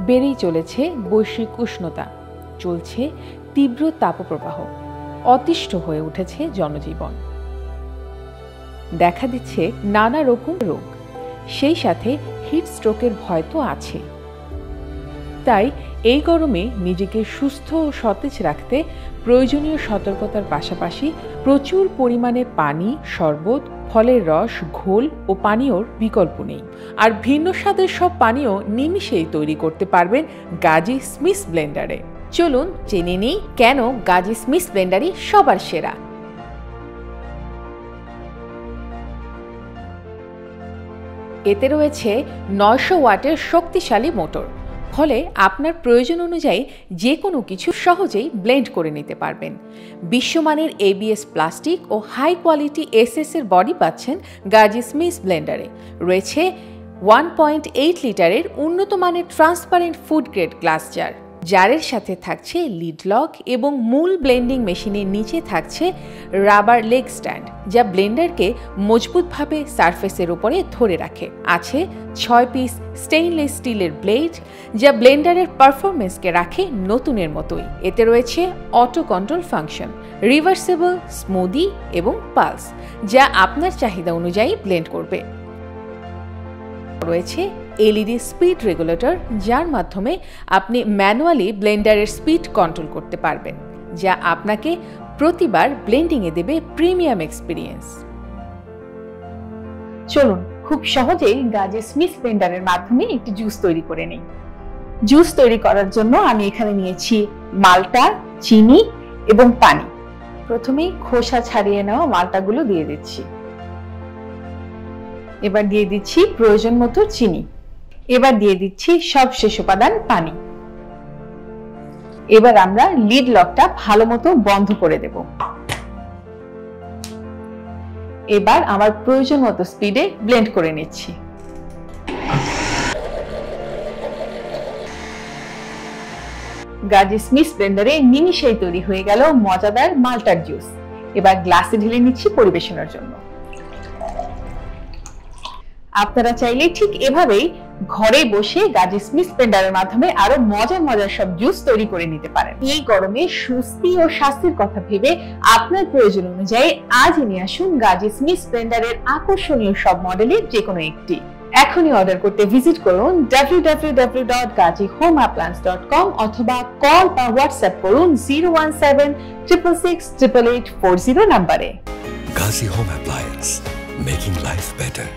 বেড়েই চলেছে বৈশ্বিক উষ্ণতা। চলছে তীব্র তাপপ্রবাহ। অতিষ্ঠ হয়ে উঠেছে জনজীবন। দেখা দিচ্ছে নানা রকম রোগ। সেই সাথে হিট স্ট্রোকের ভয় তো আছে তাই এই গরমে নিজেকে সুস্থ ও সতেজ রাখতে প্রয়োজনীয় সতর্কতার পাশাপাশি প্রচুর পরিমাণে পানি, শরবত, ফলের রস, ঘোল ও পানীয়র বিকল্প নেই। আর ভিন্ন স্বাদের সব পানীয় নিমিষেই তৈরি করতে পারবেন গাজি স্মিস ব্লেন্ডারে। চলুন জেনে নিই কেন গাজি স্মিস ব্লেন্ডারই সবার সেরা। এতে রয়েছে নয়শো ওয়াটের শক্তিশালী মোটর। ফলে আপনার প্রয়োজন অনুযায়ী যে কোনো কিছু সহজেই ব্লেন্ড করে নিতে পারবেন। বিশ্বমানের এবিএস প্লাস্টিক ও হাই কোয়ালিটি এসএস এর বডি পাচ্ছেন গাজি স্মিস ব্লেন্ডারে। রয়েছে ওয়ান পয়েন্ট এইট লিটারের উন্নত মানের transparent food grade glass jar. জারের সাথে থাকছে লিড লক এবং মূল ব্লেন্ডিং মেশিনের নিচে থাকছে রাবার লেগ স্ট্যান্ড যা ব্লেন্ডারকে মজবুতভাবে সারফেসের উপরে ধরে রাখে। আছে ছয় পিস স্টেইনলেস স্টিলের ব্লেড যা ব্লেন্ডারের পারফরমেন্সকে রাখে নতুনের মতোই। এতে রয়েছে auto control function reversible smoothie এবং পালস যা আপনার চাহিদা অনুযায়ী ব্লেন্ড করবে। রয়েছে এলইডি স্পিড রেগুলেটর, যার মাধ্যমে আপনি ম্যানুয়ালি ব্লেন্ডারের স্পিড কন্ট্রোল করতে পারবেন, যা আপনাকে প্রতিবার ব্লেন্ডিংয়ে দেবে প্রিমিয়াম এক্সপিরিয়েন্স। চলুন, খুব সহজেই গাজে স্মিথ ব্লেন্ডারের মাধ্যমে একটি জুস তৈরি করে নিই। জুস তৈরি করার জন্য আমি এখানে নিয়েছি মালটা, চিনি এবং পানি। প্রথমেই খোসা ছাড়িয়ে নেওয়া মালটাগুলো দিয়ে দিচ্ছি। এবার দিয়ে দিচ্ছি প্রয়োজন মতো চিনি। এবার দিয়ে দিচ্ছি সব শেষ উপাদান পানি। এবার আমরা লিড লকটা ভালো মতো বন্ধ করে দেব। এবার আমার প্রয়োজন মতো স্পিডে ব্লেন্ড করে নিচ্ছি। গাজি স্মিথ ব্লেন্ডারে নিমিশেই তৈরি হয়ে গেল মজাদার মাল্টার জুস। এবার গ্লাসে ঢেলে নিচ্ছি পরিবেশনের জন্য। আপনারা চাইলে ঠিক এভাবেই ঘরে বসে গাজি স্মিথ ব্লেন্ডারের মাধ্যমে আরও মজার মজার সব জুস তৈরি করে নিতে পারেন। এই গরমে সুস্থি ও স্বাস্থ্যের কথা ভেবে আপনার প্রয়োজন অনুযায়ী আজই নিয়ে আসুন গাজি স্মিথ ব্লেন্ডারের আকর্ষণীয় সব মডেলের যে কোনো একটি। এখনই অর্ডার করতে ভিজিট করুন www.gajihomeappliance.com অথবা কল বা হোয়াটসঅ্যাপ করুন zero one seven triple six triple eight four zero নাম্বারে Gazi Home Appliance, making life better.